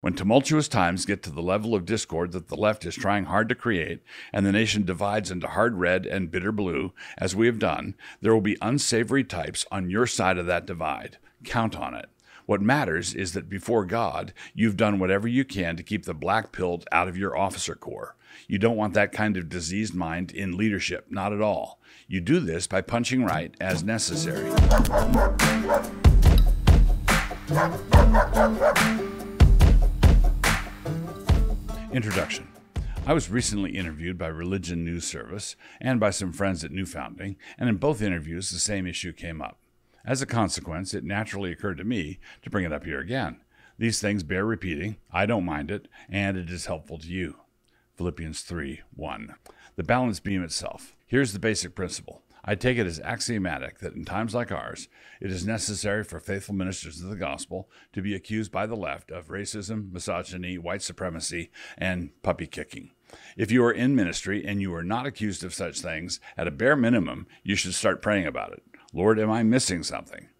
When tumultuous times get to the level of discord that the left is trying hard to create, and the nation divides into hard red and bitter blue, as we have done, there will be unsavory types on your side of that divide. Count on it. What matters is that before God, you've done whatever you can to keep the black pilled out of your officer corps. You don't want that kind of diseased mind in leadership, not at all. You do this by punching right as necessary. Introduction I was recently interviewed by Religion News Service and by some friends at New Founding, and in both interviews the same issue came up. As a consequence, it naturally occurred to me to bring it up here again. These things bear repeating, I don't mind it, and it is helpful to you. Philippians 3 1. The balance beam itself. Here's the basic principle I take it as axiomatic that in times like ours, it is necessary for faithful ministers of the gospel to be accused by the left of racism, misogyny, white supremacy, and puppy kicking. If you are in ministry and you are not accused of such things, at a bare minimum, you should start praying about it. Lord, am I missing something?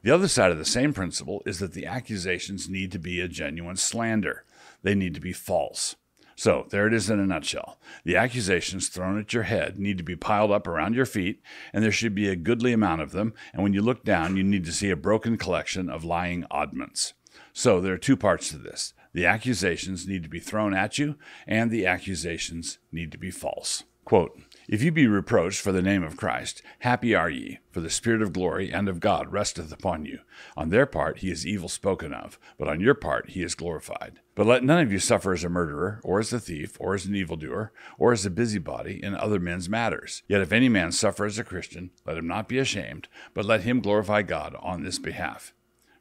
The other side of the same principle is that the accusations need to be a genuine slander. They need to be false. So there it is in a nutshell. The accusations thrown at your head need to be piled up around your feet, and there should be a goodly amount of them. And when you look down, you need to see a broken collection of lying oddments. So there are two parts to this. The accusations need to be thrown at you, and the accusations need to be false. Quote, if you be reproached for the name of Christ, happy are ye, for the Spirit of glory and of God resteth upon you. On their part he is evil spoken of, but on your part he is glorified. But let none of you suffer as a murderer, or as a thief, or as an evildoer, or as a busybody in other men's matters. Yet if any man suffer as a Christian, let him not be ashamed, but let him glorify God on this behalf.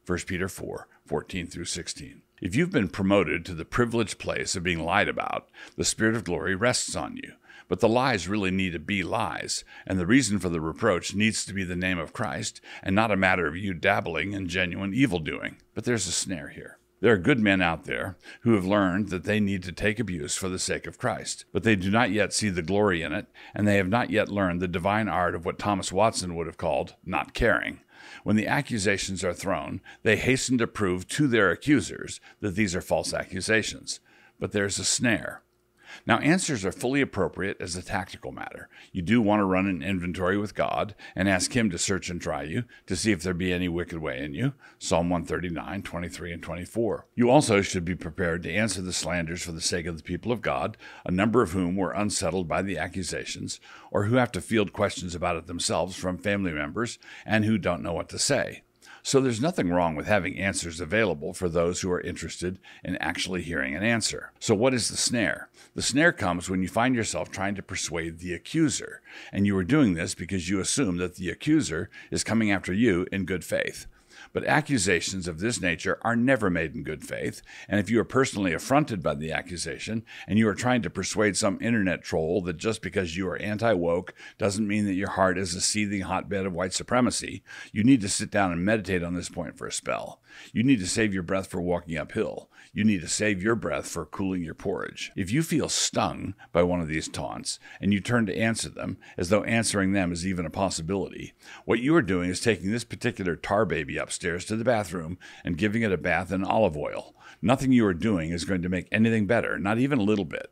1 Peter 4 14 through 16. If you've been promoted to the privileged place of being lied about, the Spirit of glory rests on you. But the lies really need to be lies, and the reason for the reproach needs to be the name of Christ, and not a matter of you dabbling in genuine evil doing. But there's a snare here. There are good men out there who have learned that they need to take abuse for the sake of Christ, but they do not yet see the glory in it, and they have not yet learned the divine art of what Thomas Watson would have called not caring. When the accusations are thrown, they hasten to prove to their accusers that these are false accusations. But there's a snare. Now, answers are fully appropriate as a tactical matter. You do want to run an inventory with God and ask Him to search and try you to see if there be any wicked way in you. Psalm 139, 23, and 24. You also should be prepared to answer the slanders for the sake of the people of God, a number of whom were unsettled by the accusations, or who have to field questions about it themselves from family members and who don't know what to say. So there's nothing wrong with having answers available for those who are interested in actually hearing an answer. So, what is the snare? The snare comes when you find yourself trying to persuade the accuser, and you are doing this because you assume that the accuser is coming after you in good faith. But accusations of this nature are never made in good faith, and if you are personally affronted by the accusation and you are trying to persuade some internet troll that just because you are anti woke doesn't mean that your heart is a seething hotbed of white supremacy, you need to sit down and meditate on this point for a spell. You need to save your breath for walking uphill. You need to save your breath for cooling your porridge. If you feel stung by one of these taunts and you turn to answer them as though answering them is even a possibility, what you are doing is taking this particular tar baby upstairs to the bathroom and giving it a bath in olive oil. Nothing you are doing is going to make anything better, not even a little bit.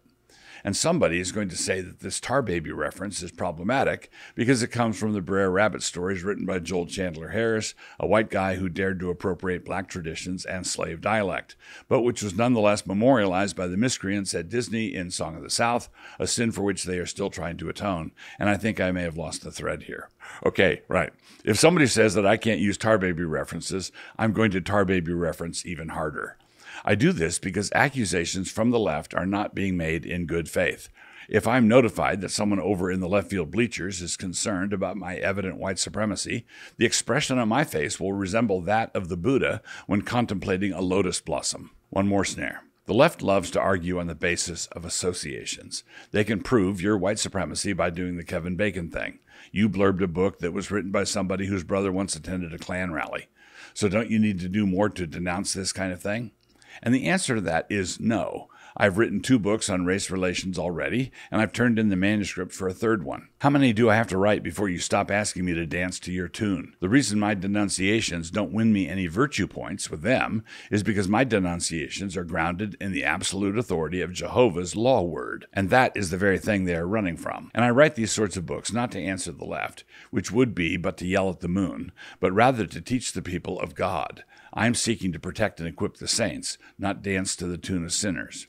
And somebody is going to say that this Tar Baby reference is problematic because it comes from the Brer Rabbit stories written by Joel Chandler Harris, a white guy who dared to appropriate black traditions and slave dialect, but which was nonetheless memorialized by the miscreants at Disney in Song of the South, a sin for which they are still trying to atone. And I think I may have lost the thread here. Okay, right. If somebody says that I can't use Tar Baby references, I'm going to Tar Baby reference even harder. I do this because accusations from the left are not being made in good faith. If I'm notified that someone over in the left field bleachers is concerned about my evident white supremacy, the expression on my face will resemble that of the Buddha when contemplating a lotus blossom. One more snare. The left loves to argue on the basis of associations. They can prove your white supremacy by doing the Kevin Bacon thing. You blurbed a book that was written by somebody whose brother once attended a Klan rally. So don't you need to do more to denounce this kind of thing? And the answer to that is no. I've written two books on race relations already, and I've turned in the manuscript for a third one. How many do I have to write before you stop asking me to dance to your tune? The reason my denunciations don't win me any virtue points with them is because my denunciations are grounded in the absolute authority of Jehovah's law word. And that is the very thing they are running from. And I write these sorts of books not to answer the left, which would be but to yell at the moon, but rather to teach the people of God. I am seeking to protect and equip the saints, not dance to the tune of sinners.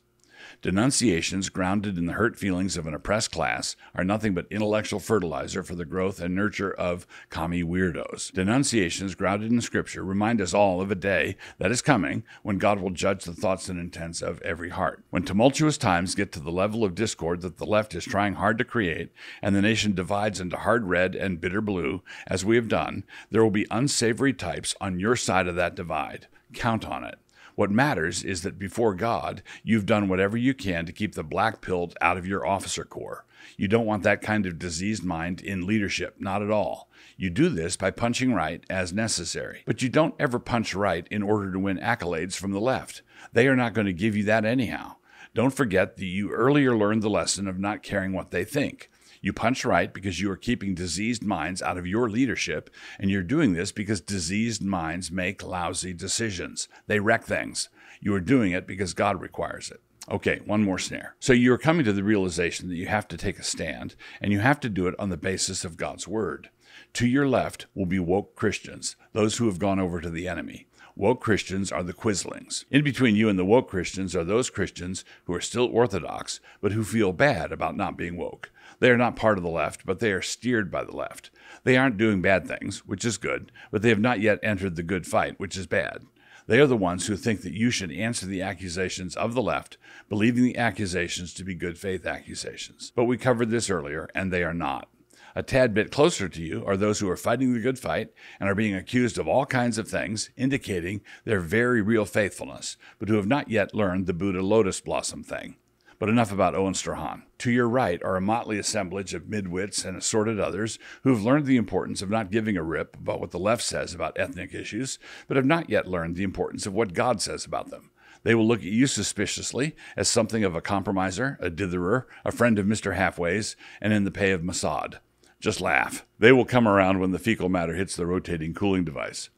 Denunciations grounded in the hurt feelings of an oppressed class are nothing but intellectual fertilizer for the growth and nurture of commie weirdos. Denunciations grounded in Scripture remind us all of a day that is coming when God will judge the thoughts and intents of every heart. When tumultuous times get to the level of discord that the left is trying hard to create, and the nation divides into hard red and bitter blue, as we have done, there will be unsavory types on your side of that divide. Count on it. What matters is that before God, you've done whatever you can to keep the black pilled out of your officer corps. You don't want that kind of diseased mind in leadership, not at all. You do this by punching right as necessary. But you don't ever punch right in order to win accolades from the left. They are not going to give you that anyhow. Don't forget that you earlier learned the lesson of not caring what they think. You punch right because you are keeping diseased minds out of your leadership, and you're doing this because diseased minds make lousy decisions. They wreck things. You are doing it because God requires it. Okay, one more snare. So you're coming to the realization that you have to take a stand, and you have to do it on the basis of God's word. To your left will be woke Christians, those who have gone over to the enemy. Woke Christians are the Quislings. In between you and the woke Christians are those Christians who are still orthodox, but who feel bad about not being woke. They are not part of the left, but they are steered by the left. They aren't doing bad things, which is good, but they have not yet entered the good fight, which is bad. They are the ones who think that you should answer the accusations of the left, believing the accusations to be good faith accusations. But we covered this earlier, and they are not. A tad bit closer to you are those who are fighting the good fight and are being accused of all kinds of things, indicating their very real faithfulness, but who have not yet learned the Buddha lotus blossom thing. But enough about Owen Strachan. To your right are a motley assemblage of midwits and assorted others who have learned the importance of not giving a rip about what the left says about ethnic issues, but have not yet learned the importance of what God says about them. They will look at you suspiciously as something of a compromiser, a ditherer, a friend of Mr. Halfway's, and in the pay of Mossad. Just laugh. They will come around when the fecal matter hits the rotating cooling device.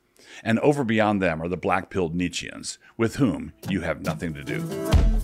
And over beyond them are the black pilled Nietzscheans, with whom you have nothing to do.